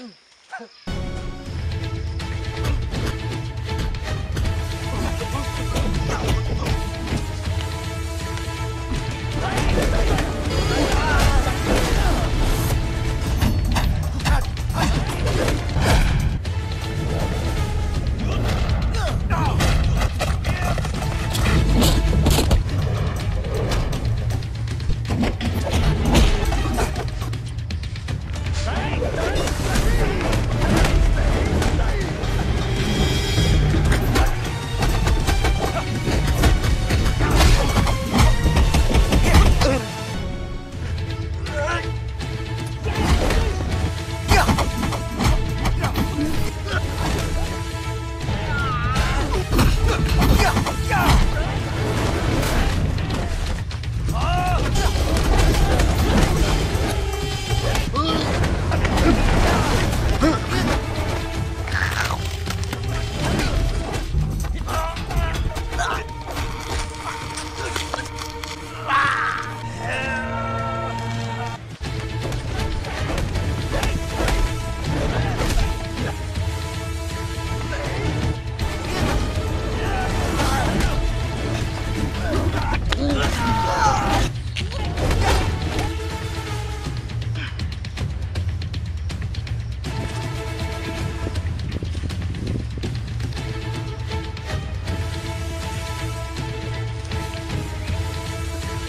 这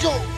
Go.